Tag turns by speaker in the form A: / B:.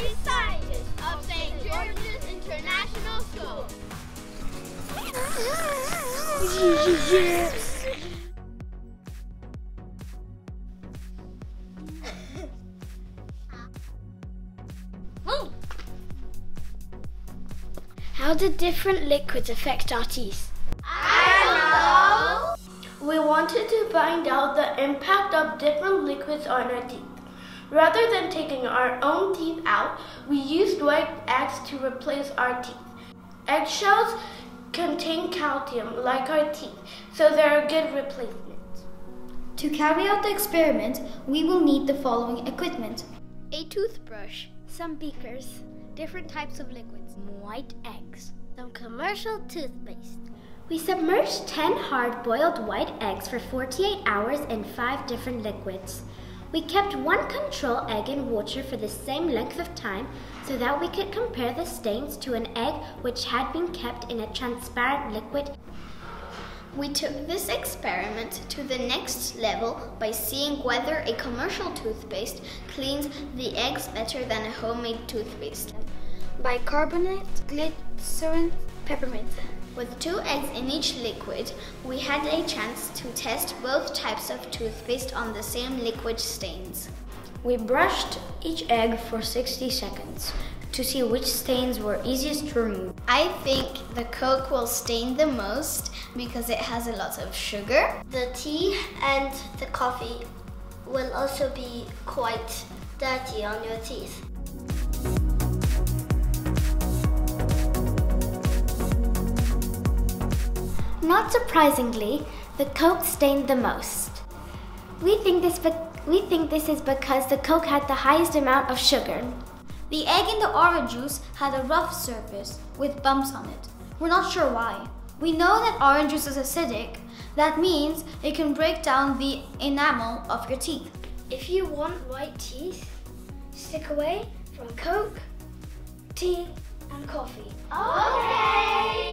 A: three scientists of St. George's International School. Oh.
B: How do different liquids affect our teeth?
A: I
B: We wanted to find out the impact of different liquids on our teeth. Rather than taking our own teeth out, we used white eggs to replace our teeth. Eggshells contain calcium like our teeth, so they're a good replacement.
C: To carry out the experiment, we will need the following equipment.
B: A toothbrush, some beakers, different types of liquids, white eggs, some commercial toothpaste. We submerged 10 hard boiled white eggs for 48 hours in 5 different liquids. We kept one control egg in water for the same length of time so that we could compare the stains to an egg which had been kept in a transparent liquid.
C: We took this experiment to the next level by seeing whether a commercial toothpaste cleans the eggs better than a homemade toothpaste.
B: Bicarbonate, glycerin, peppermint.
C: With two eggs in each liquid, we had a chance to test both types of toothpaste on the same liquid stains.
B: We brushed each egg for 60 seconds to see which stains were easiest to remove.
C: I think the Coke will stain the most because it has a lot of sugar.
B: The tea and the coffee will also be quite dirty on your teeth. Not surprisingly, the Coke stained the most. We think this we think this is because the Coke had the highest amount of sugar.
C: The egg in the orange juice had a rough surface with bumps on it. We're not sure why. We know that orange juice is acidic. That means it can break down the enamel of your teeth.
B: If you want white teeth, stick away from Coke, tea, and coffee.
A: Oh!